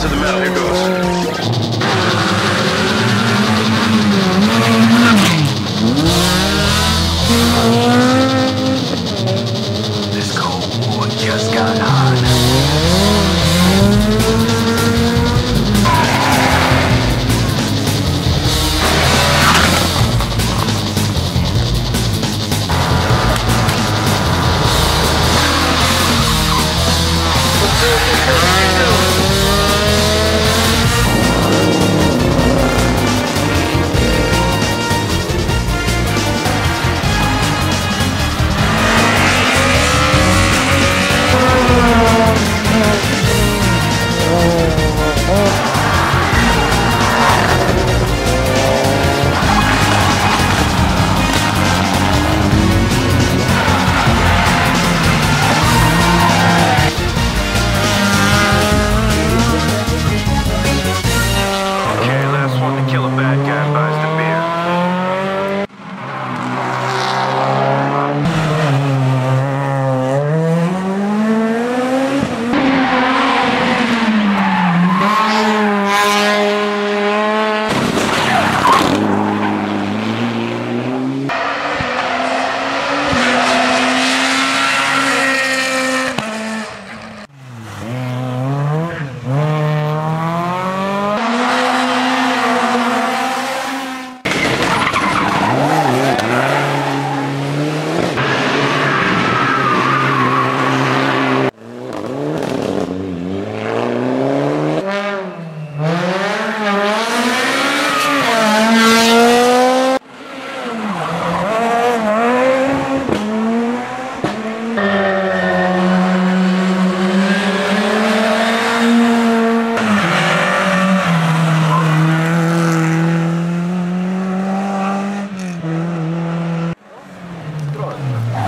to the metal. Here goes. Yeah.